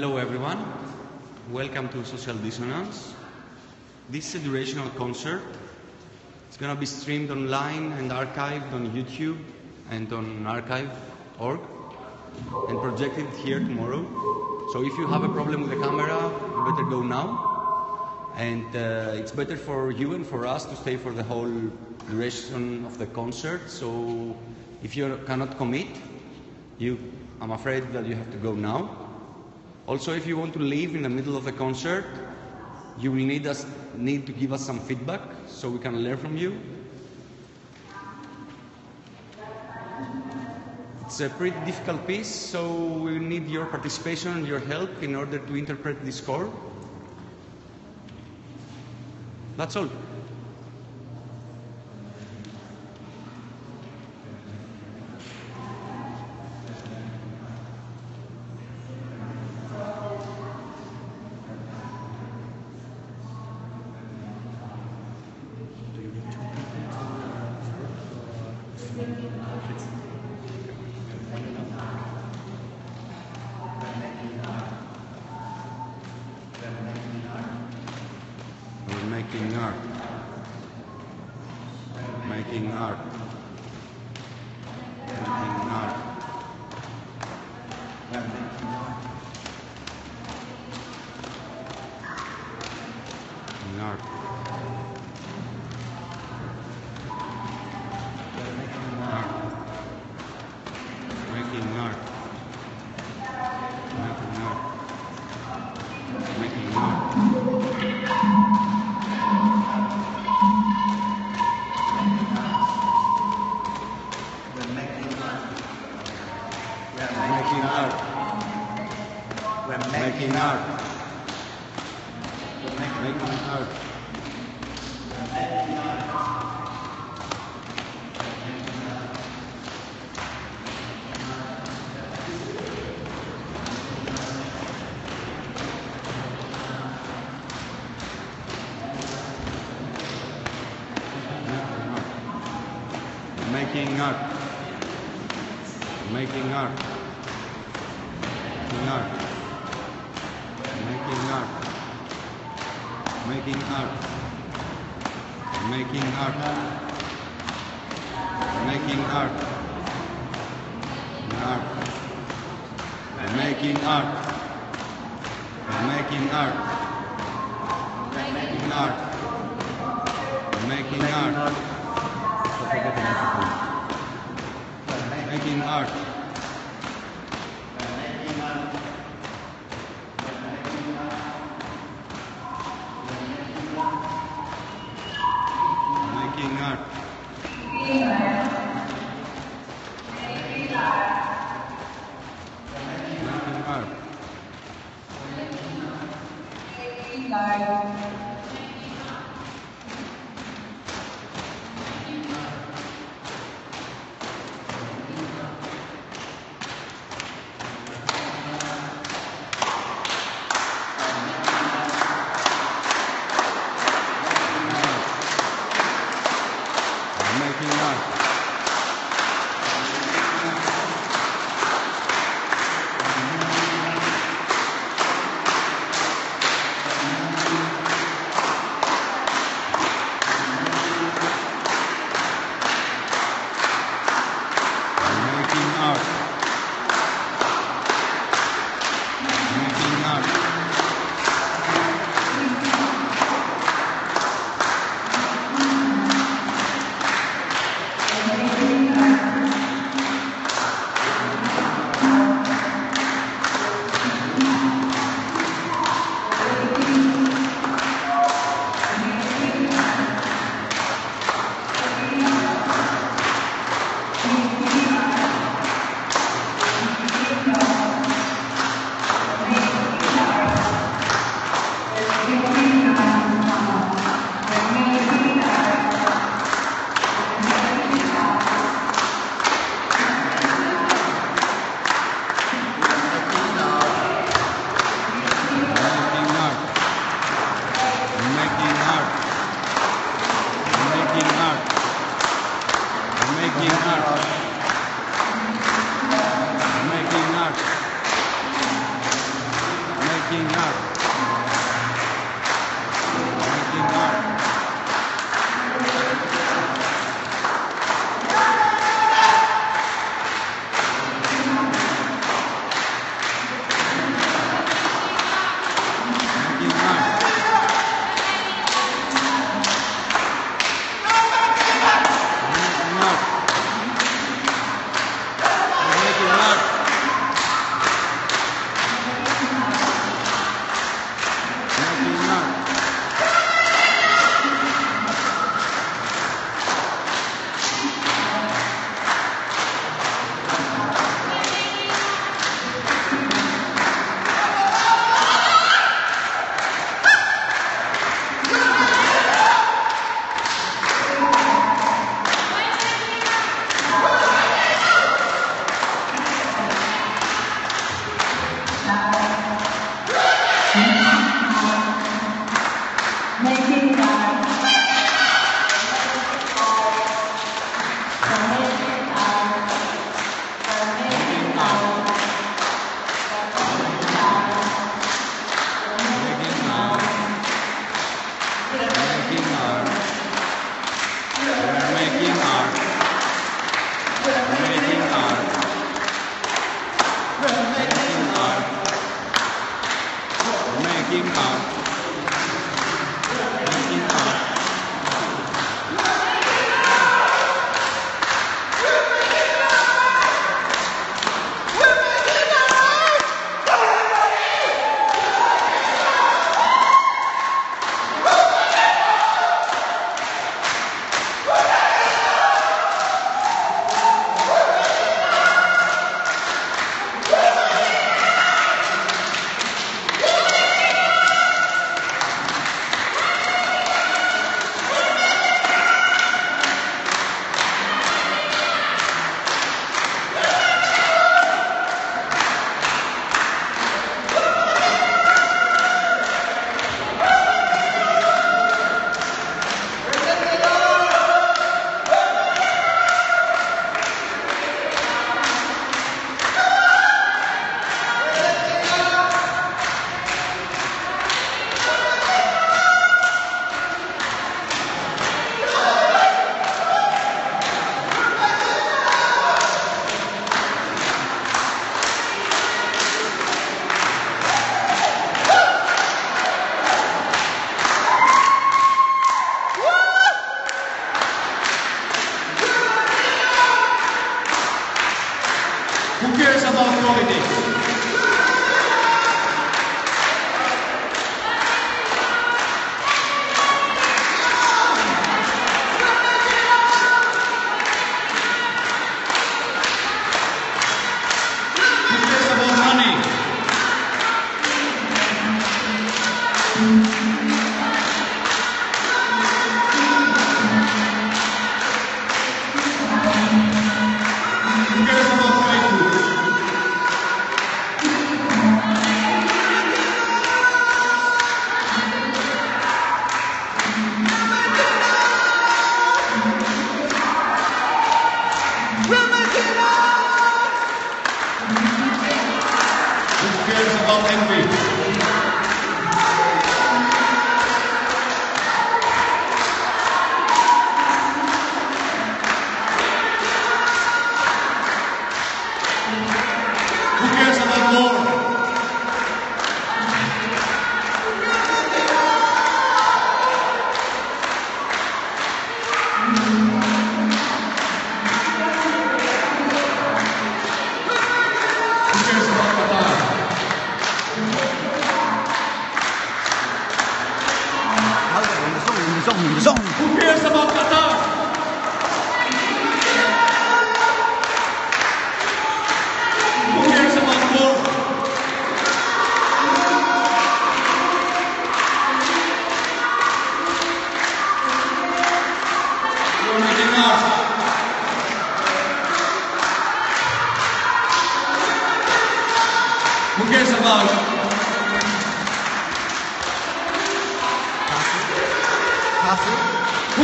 Hello, everyone. Welcome to Social Dissonance. This is a durational concert. It's going to be streamed online and archived on YouTube and on archive.org and projected here tomorrow. So if you have a problem with the camera, you better go now. And uh, it's better for you and for us to stay for the whole duration of the concert. So If you cannot commit, you, I'm afraid that you have to go now. Also, if you want to leave in the middle of the concert, you will need, us, need to give us some feedback so we can learn from you. It's a pretty difficult piece, so we need your participation and your help in order to interpret this score. That's all. Art. Making art. Making art. Making art. Making art. Making art. Making art. Art. Making art. Making art. Who cares about?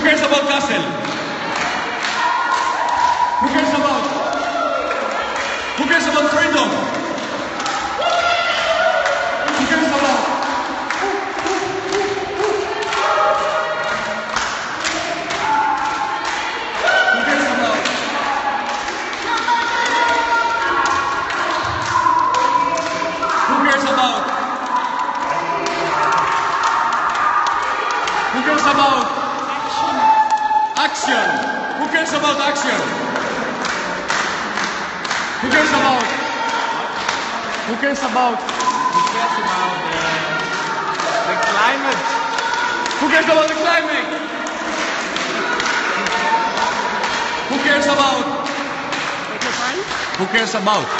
Cares about Kassel? Who cares about? Who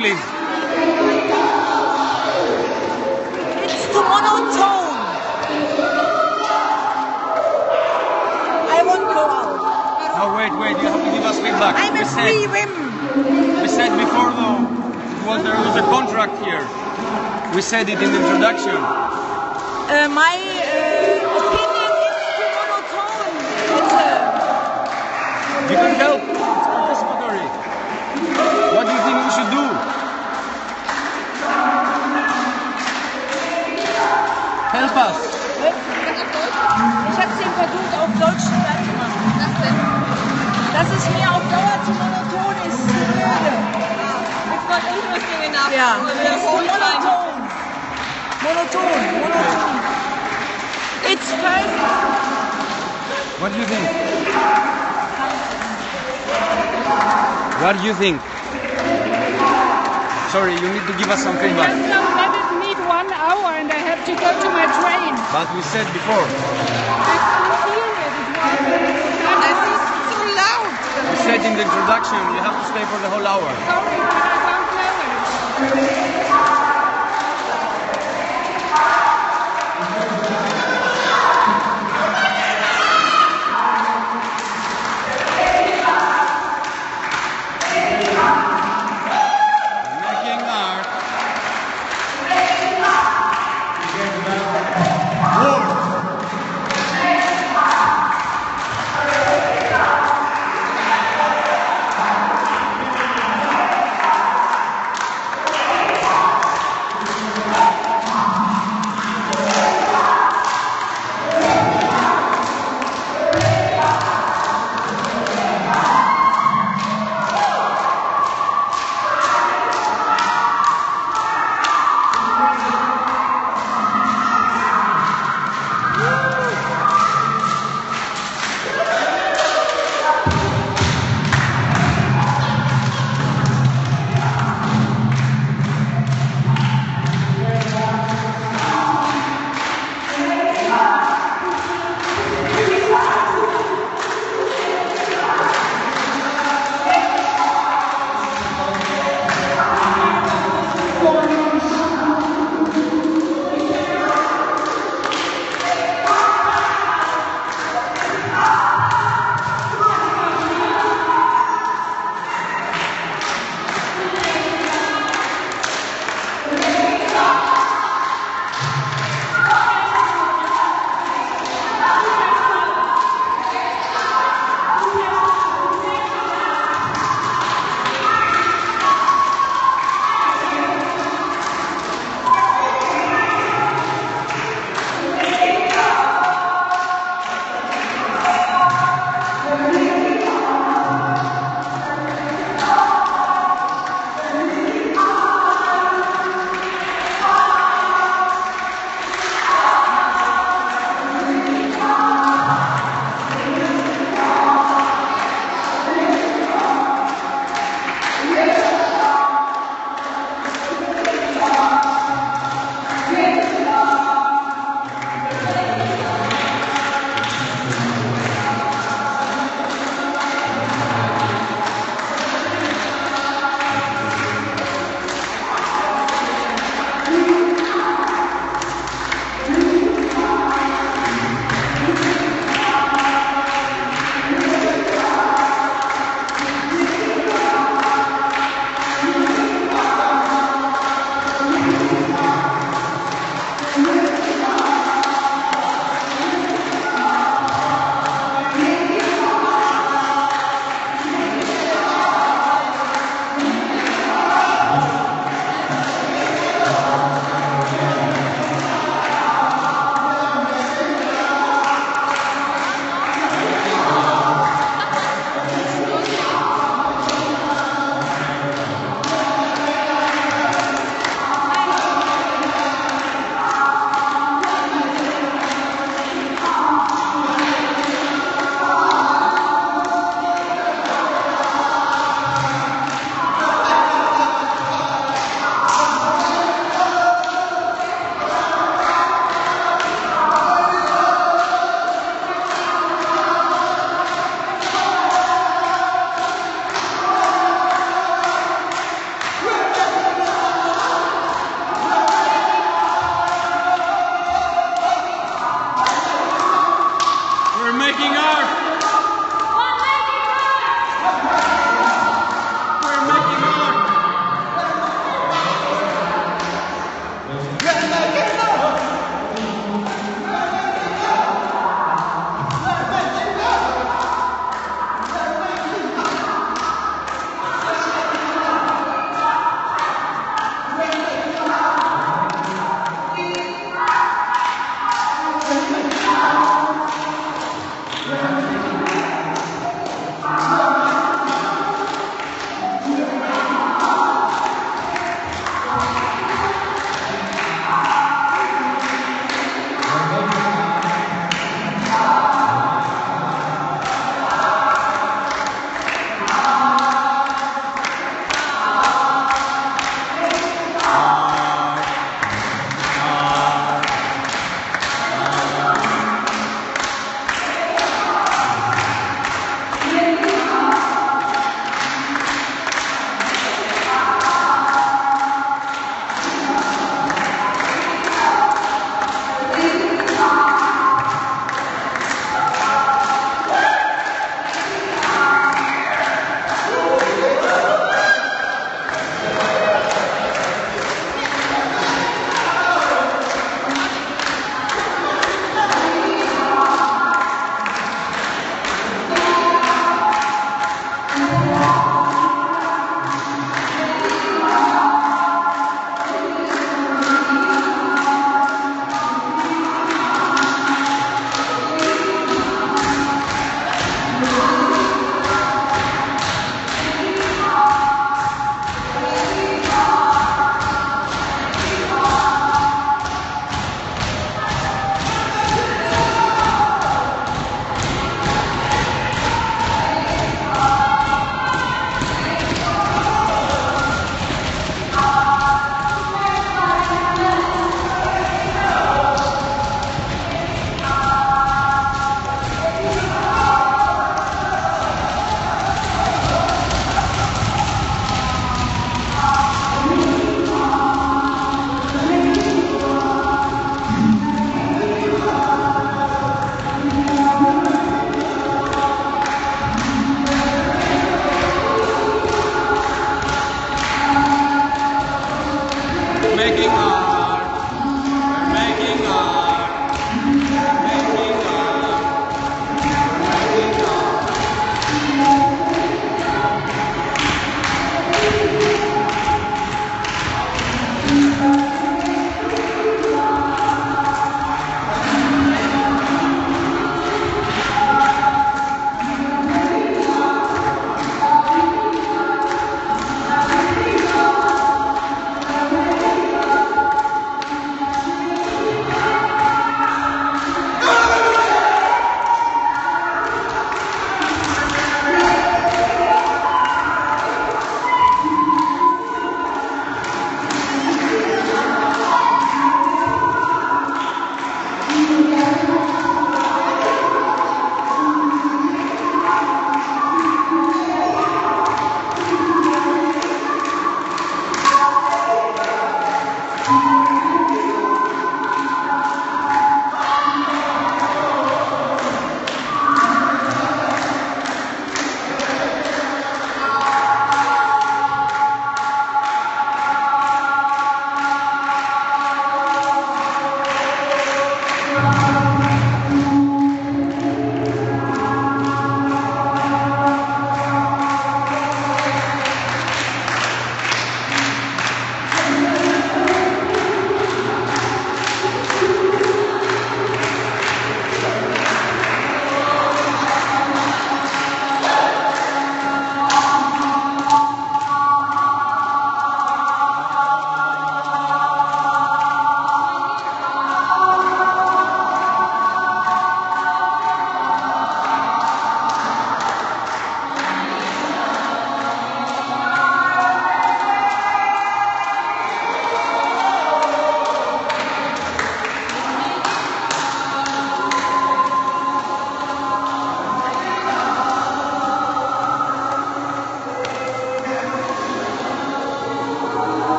please. It's too monotone. I won't go out. No, wait, wait. You have to give us feedback. I'm we a said, free whim. we said before, though, was, there was a contract here. We said it in the introduction. Uh, my uh, opinion is too monotone. It's, uh, You can help. Help us. ich habe es ihm versucht, auf Deutsch zu machen. Was denn? Dass es mir auf Dauer zu monoton ist. zu blöde. It's not interesting enough. Ja, it's the too whole time. monoton. Monoton, monoton. It's perfect. What do you think? What do you think? Sorry, you need to give us some feedback. Have to go to my train. But we said before. I can't hear it. It was This is so loud. You said in the introduction you have to stay for the whole hour. Sorry, but I don't know it.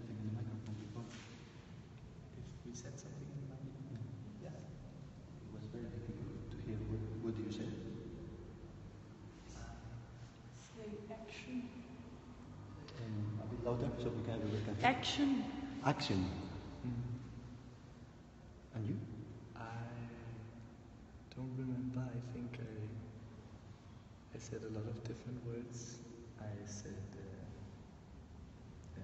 You something in the microphone before? If we said something in the microphone. Yeah. It was very difficult to hear. What, what did you say? Say action. Um, a bit louder so we can everybody can hear. Action. Action. And you? I don't remember. I think I I said a lot of different words. I said uh,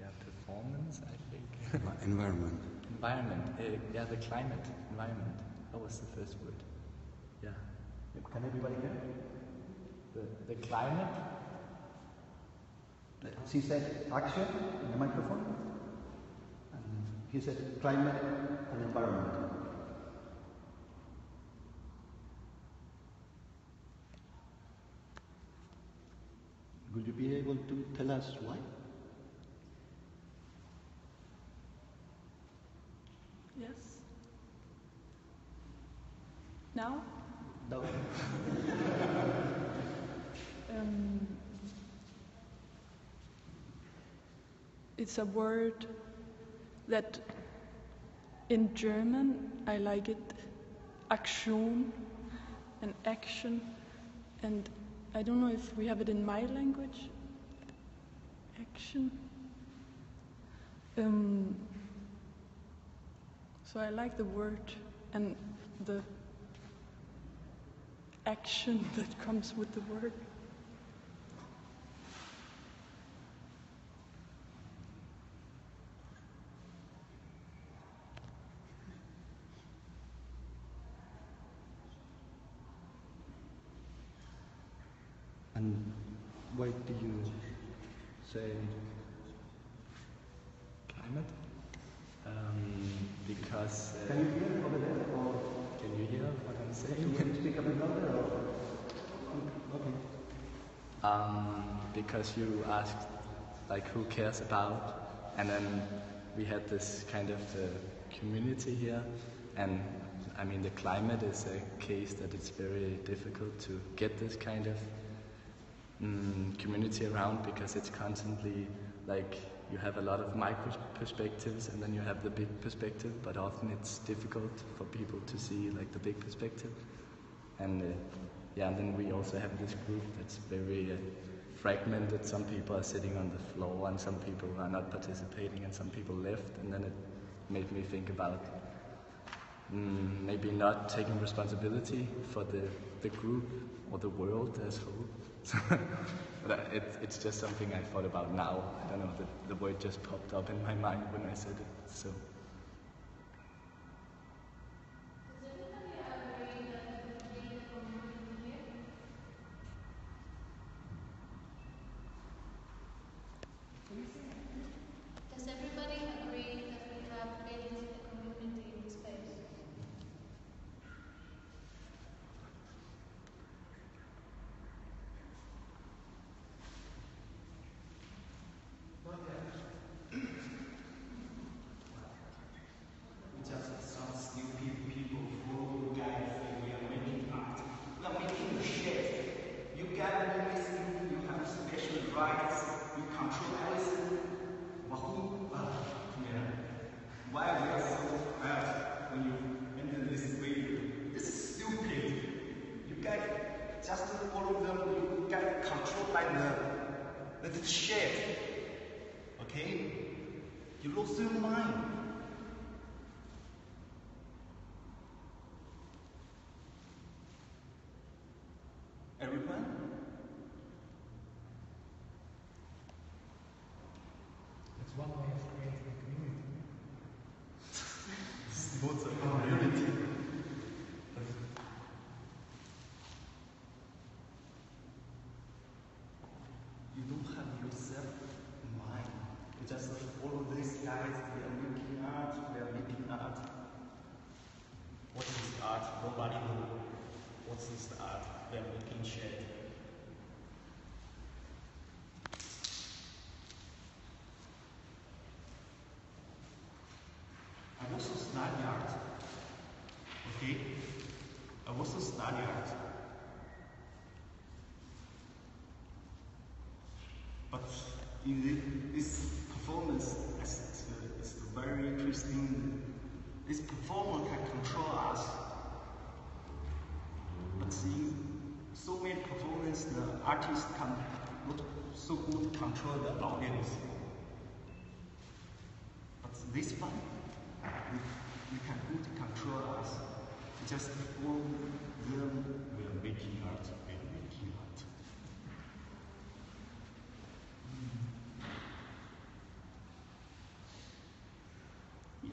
yeah performance. I think Environment. environment. Uh, yeah, the climate environment. That was the first word. Yeah, Can everybody hear? the the climate. She said action in the microphone. And he said climate and environment. Would you be able to tell us why? Yes. Now? No. Um, it's a word that in German I like it Aktion and action and I don't know if we have it in my language. Action. Um, so I like the word and the action that comes with the word. And why do you say Climate? Um, because. Uh, Can you hear over there or can you Um, because you asked like who cares about, and then we had this kind of uh, community here, and I mean the climate is a case that it's very difficult to get this kind of mm, community around because it's constantly like you have a lot of micro perspectives and then you have the big perspective, but often it's difficult for people to see like the big perspective. And uh, yeah, and then we also have this group that's very uh, fragmented. Some people are sitting on the floor, and some people are not participating, and some people left. And then it made me think about mm, maybe not taking responsibility for the, the group or the world as whole. But uh, it, it's just something I thought about now. I don't know, the, the word just popped up in my mind when I said it. So. Does everybody agree that we have created a community in space? just some stupid people who guys say we are making art. We are making a shit. You gather everything, you have special rights, you control everything. But who? Ah, yeah. Why we are so hurt when you enter this video? This is stupid. You guys just follow them, you get controlled by them. That is shit. Okay? You lose your mind. Everyone? That's one way of creating a community. It's not a community. You don't have yourself in mind. You just of these guys, they are making art, they are making art. What is art? Nobody knows. What is the art? They are making shit. I also study art. Okay? I also study art. But in thi- this performance is, is very interesting. This performer can control us. But see, so many performance, the artist can not so good control the audience. But this one, we, we can good control us. Just for them, we are making art, we are making art. Yeah.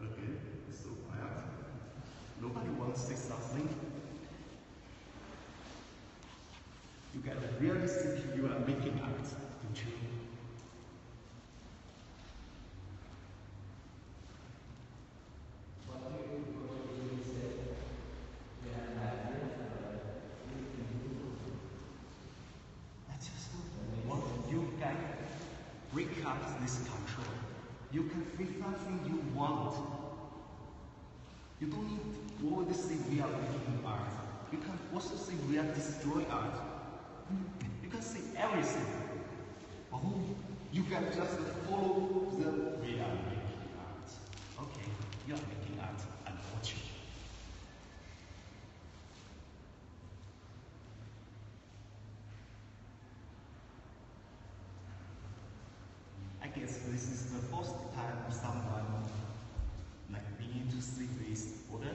Okay, so quiet. Nobody wants to say something. You a realistic you are making art, don't you? I just want you guys break up this control. You can say something you want. You don't need all always say we are making art. You can also say we are destroying art. Everything. Oh, you can just follow the we are making art. Okay, you are making art. I'm watching. I guess this is the first time someone like me to see this order.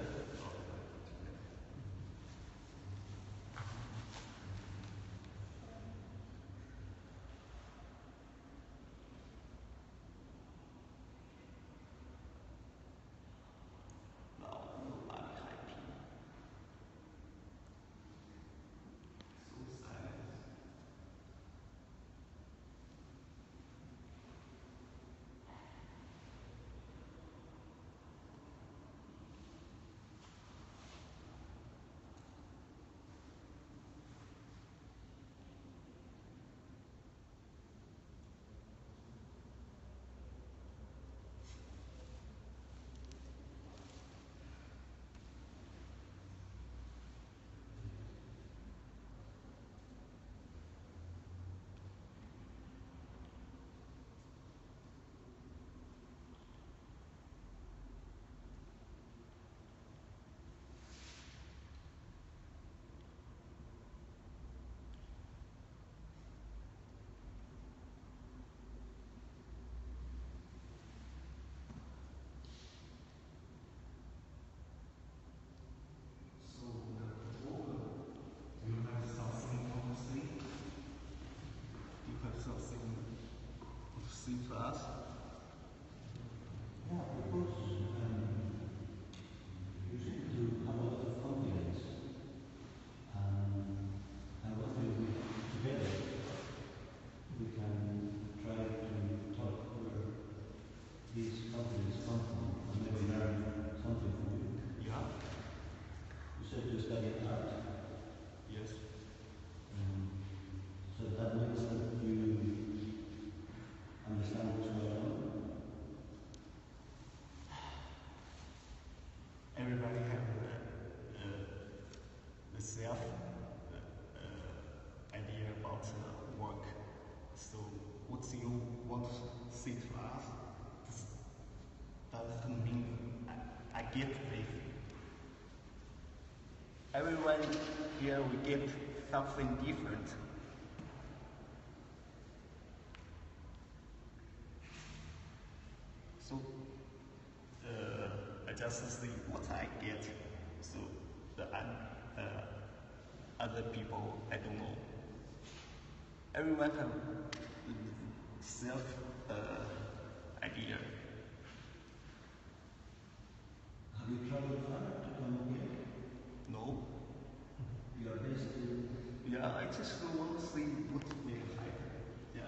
Now nobody happy. So silent. So, you have something to say? You have something say to us? Yeah, because um, you seem to have a lot of confidence. Um, and what we do together, we can try to talk where this confidence comes from and maybe learn something from you. Yeah. You said you study art, Yes. um, so that means that you understand what's going on. Everybody have uh, uh, the self uh, uh, idea about uh, work. So what you want us does- doesn't mean I, I get this. Everyone here we get something different. So uh, I just see what I get. So the uh, other people I don't know. Everyone have self uh, idea. Have you traveled far to come here? No. You are based in Yeah, I just want to see what will happen. Yeah.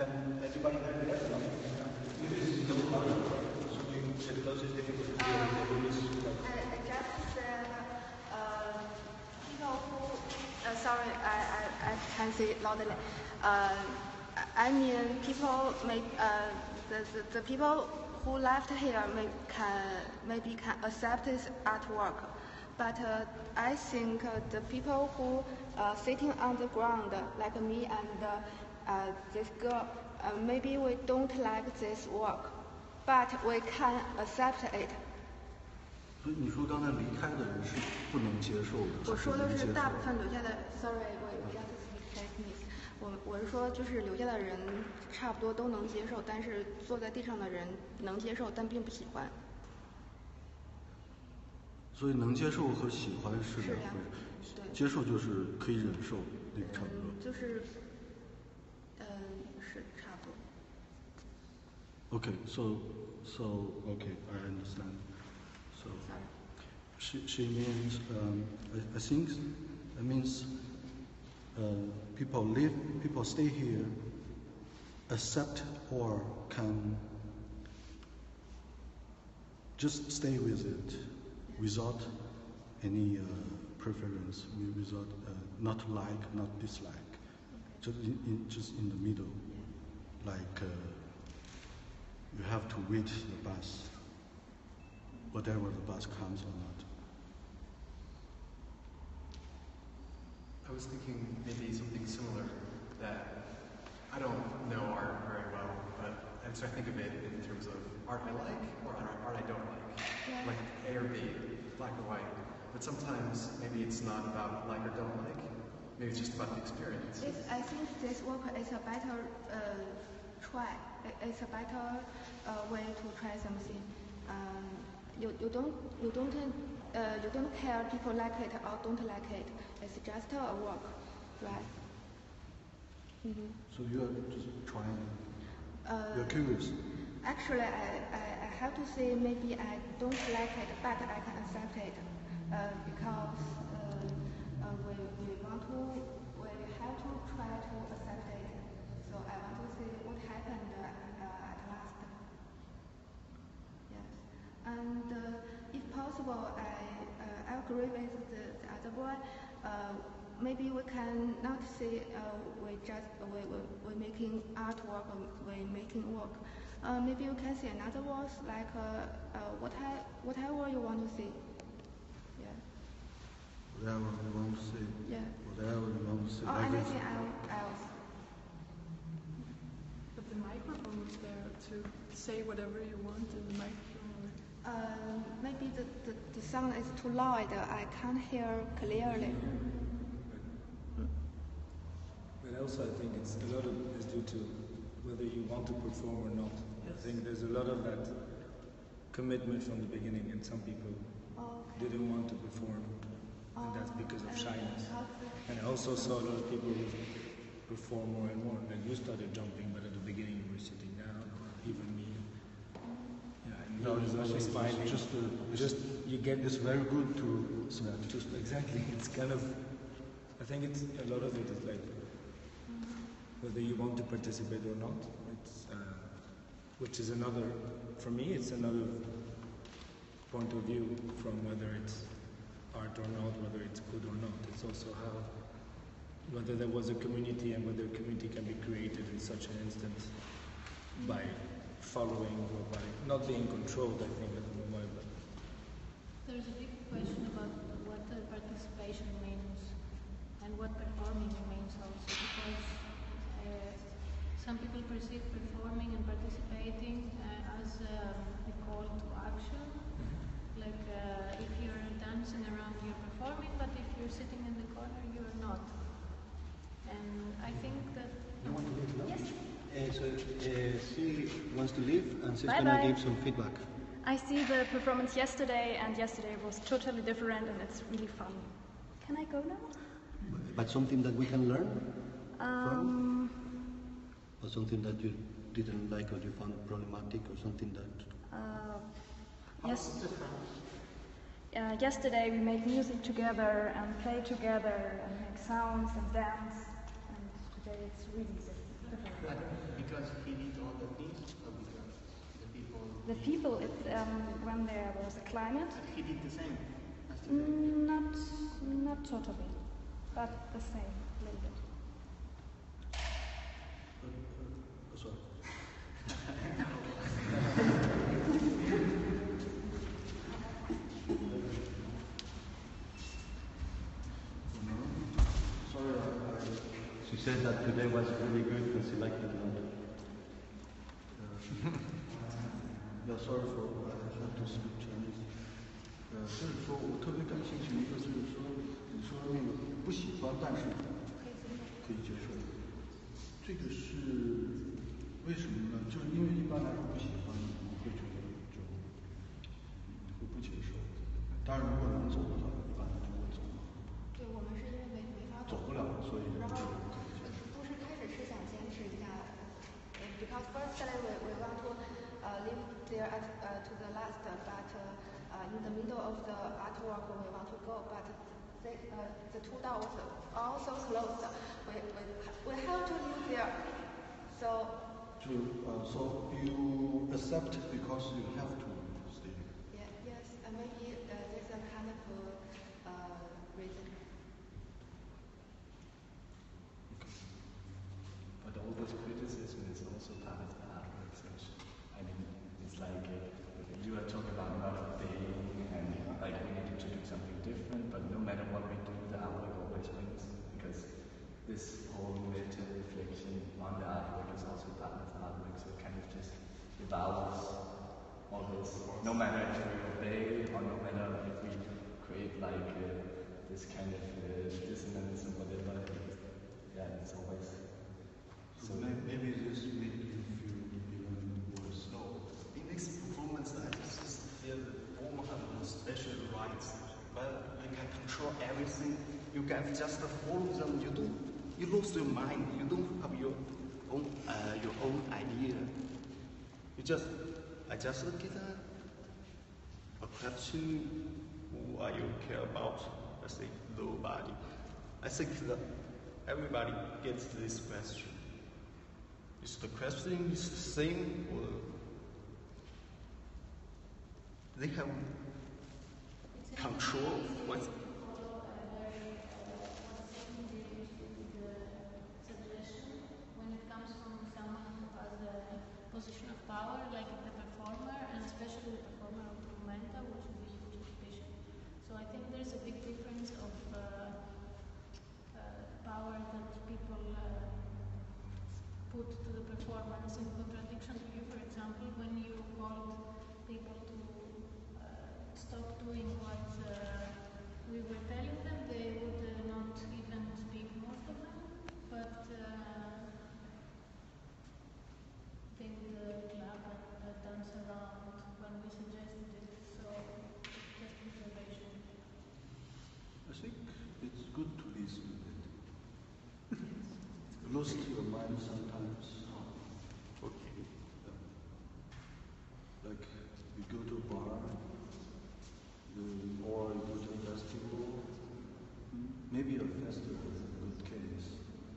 Can everybody hear me? It is the so we, the closest difficulty here in the room just said, uh, people who, uh, sorry, I, I, I can say loudly. Uh, I mean, people make, uh, the, the, the people who left here may, can, maybe can accept this artwork. But uh, I think uh, the people who uh, sitting on the ground, like me and uh, uh, this girl, uh, maybe we don't like this work, but we can accept it. 所以你说刚才离开的人是不能接受的，我说的是大部分留下的，sorry，我我 just 我我是说就是留下的人差不多都能接受，但是坐在地上的人能接受，但并不喜欢。所以能接受和喜欢是两回事。对接受就是可以忍受那个差不多。嗯，就是，Okay, so so okay, I understand. So she she means um, I, I think that means uh, people live, people stay here, accept or can just stay with it without any uh, preference, without uh, not like, not dislike, just in, in, just in the middle, like. You have to wait the bus, whatever the bus comes or not. I was thinking maybe something similar that I don't know art very well, but and so I think of it in terms of art I like or art, art I don't like, like A or B, black or white. But sometimes maybe it's not about like or don't like. Maybe it's just about the experience. This, I think this work is a better uh, try. It's a better uh, way to try something. Um, you, you don't you don't uh, you don't care people like it or don't like it. It's just a work, right? hmm So you are just trying, Uh, you're curious. Actually, I, I, I have to say maybe I don't like it, but I can accept it uh, because uh, uh, we, we want to, we have to try to accept it. So I want to see what happened uh, uh, at last. Yes. And uh, if possible, I, uh, I agree with the, the other boy. Uh, maybe we can not say uh, we just we, we, we making artwork, or we making work. Uh, maybe you can say another words like uh, uh, what I, whatever you want to see. Yeah. Whatever you want to say, Yeah. whatever you want to say. Or anything else. But the microphone is there to say whatever you want in the microphone. Um, maybe the, the, the sound is too loud. I can't hear clearly. But also, I think it's a lot of is due to whether you want to perform or not. I think there's a lot of that commitment from the beginning, and some people Okay. didn't want to perform, and that's because of shyness. And I also saw a lot of people who perform more and more. Like you started jumping, but at the beginning you were sitting down, or even me. Yeah, and No, he was it's always also just, uh, just you get this very good to snap. just exactly. It's kind of. I think it's a lot of it is like whether you want to participate or not. It's uh, which is another. For me, it's another point of view from whether it's art or not, whether it's good or not. It's also how whether there was a community and whether a community can be created in such an instance by following or by not being controlled. I think at the moment. but There's a big question about what uh, participation means and what performing means also because uh, some people perceive performing and participating uh, as um, a call to action. Like uh, if you're dancing around, you're performing, but if you're sitting in the corner, you're not. And I think that. You want to leave now? Yes. Uh, so uh, she wants to leave and she's Bye gonna bye. give some feedback. I see the performance yesterday, and yesterday was totally different, and it's really fun. Can I go now? But something that we can learn Um, or something that you didn't like or you found problematic or something that uh, yes. Uh, yesterday we made music together and play together and make sounds and dance, and today it's really. Because he did all the things, or because the people. The people, it's um, when there was a climate, He did the same. mm, not not totally, but the same, a little bit. Uh, sorry. Sorry, said that today was really good because she liked it a lot. Yeah, sorry for I have to speak Chinese. 呃，就是说我特别感兴趣一个就是说，你说的那个不喜欢，但是可以接受，这个是为什么呢？就是因为一般来说不喜欢，你会觉得 the two doors also closed. We we we have to live there, so 就呃、so you accept because you have to stay. yeah, yes, uh, maybe uh, there's a kind of uh, reason. But all this criticism is also part of the artwork section. I mean, it's like uh, you are talking about not obeying and like we needed to do something different, but no matter what we do, the artwork always wins because this whole meta reflection on the artwork is also part of the artwork, so it kind of just this. No matter if we obey or no matter if we create like uh, this kind of uh, dissonance or whatever, yeah, it's always So may- maybe this made you feel even worse. No, in this performance, I just feel form have no special rights, but you can control everything. You can just follow them. You don't, you lose your mind. You don't have your own, uh, your own idea. You just, I just get a, a question. Are you care about? I say nobody. I think uh, that everybody gets this question. Is the question is the same or they have control what when it comes from someone who has a position of power, like the performer, and especially the performer of Documenta, which is a huge exhibition. So I think there's a big difference of uh, uh, power that people uh, put to the performance in contradiction to you, for example, when you called people to uh, stop doing what uh, we were telling them, they would uh, not even speak, most of them, but uh, they would uh, clap and uh, dance around when we suggested it, so just observation. I think it's good to listen a bit. Lost sometimes. Okay. Like you go to a bar, you, or you go to a festival. Maybe a festival is a good case.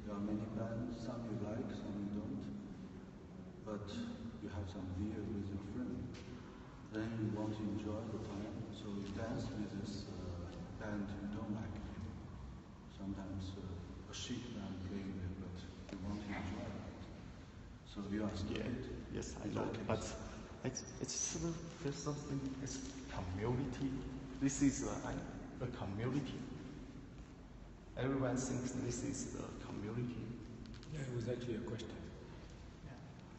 There are many bands, some you like, some you don't. But you have some beer with your friend. Then you want to enjoy the time, so you dance with this uh, band you don't like. Sometimes uh, a shit band playing there, but you want to enjoy it. So you are yeah, yes I in know that but it's it's sort of there's something it's community this is a, a community everyone thinks this is the community Yeah, it was actually a question.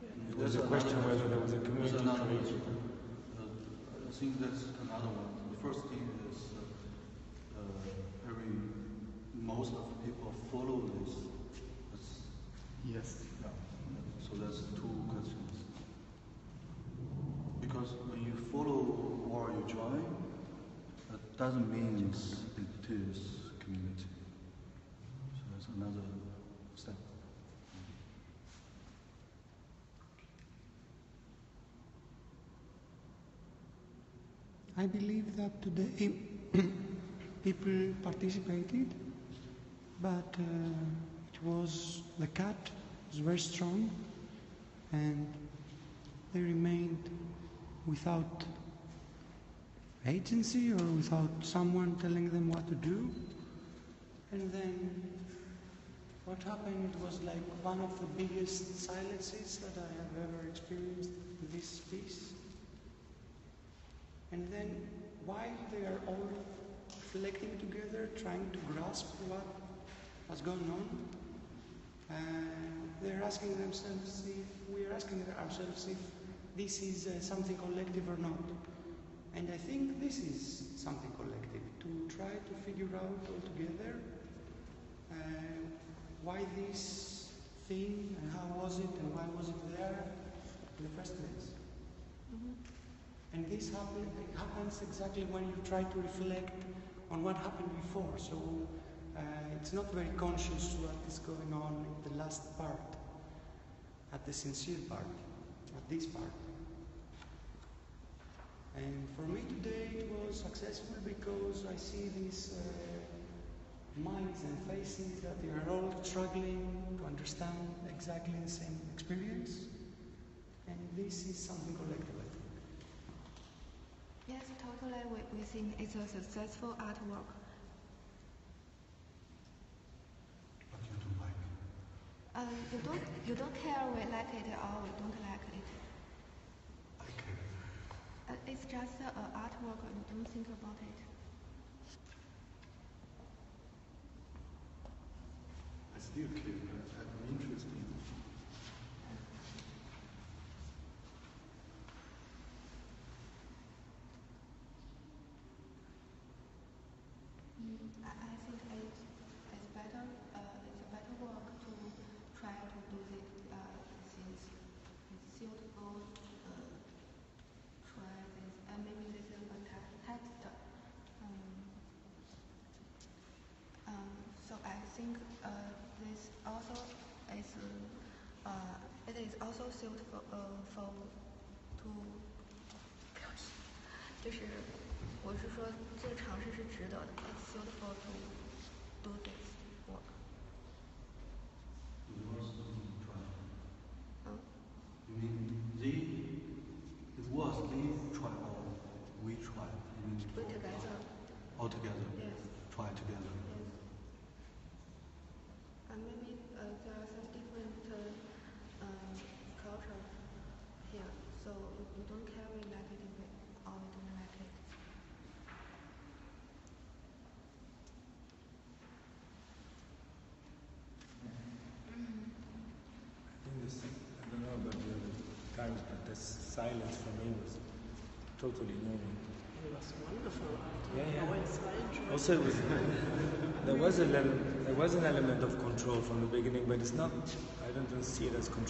It There's was a question whether there was a There's community another created. Uh, I think that's another one. The first thing is uh, uh, every most of the people follow this. That's, yes yeah. That's two questions. Because when you follow or you join, that doesn't mean it's, it is community. So that's another step. I believe that today people participated, but uh, it was the cut was very strong, and they remained without agency or without someone telling them what to do. And then what happened was like one of the biggest silences that I have ever experienced in this piece. And then while they are all reflecting together, trying to grasp what has gone on, they're asking themselves if we are asking ourselves if this is uh, something collective or not. And I think this is something collective to try to figure out all together uh, why this thing and how was it and why was it there in the first place. And this happen, happens exactly when you try to reflect on what happened before. So uh, it's not very conscious what is going on in the last part, at the sincere part, at this part. And for me today it was successful because I see these uh, minds and faces that they are all struggling to understand exactly the same experience. And this is something collective, I think. Yes, totally. We, we think it's a successful artwork. Uh, you don't you don't care we like it or we don't like it. Uh, it's just an uh, artwork. And you don't think about it. I still care. I'm interested. Also is, uh, it is also suitable uh, for to 就是我是说这个尝试是值得的 it，suitable to do this the silence for me was totally normal. It was wonderful. Yeah, yeah. Always I enjoyed Also, it was, there was a there was an element of control from the beginning, but it's not. I don't see it as control.